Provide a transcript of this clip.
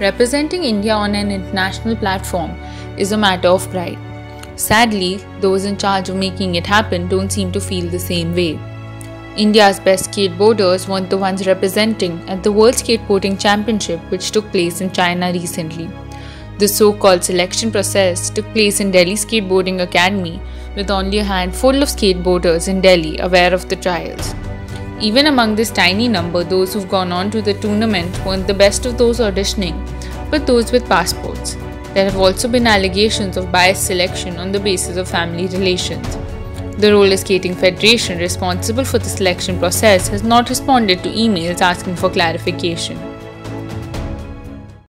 Representing India on an international platform is a matter of pride. Sadly, those in charge of making it happen don't seem to feel the same way. India's best skateboarders weren't the ones representing at the World Skateboarding Championship, which took place in China recently. The so called selection process took place in Delhi Skateboarding Academy, with only a handful of skateboarders in Delhi aware of the trials. Even among this tiny number, those who've gone on to the tournament weren't the best of those auditioning, but those with passports. There have also been allegations of biased selection on the basis of family relations. The Roller Skating Federation responsible for the selection process has not responded to emails asking for clarification.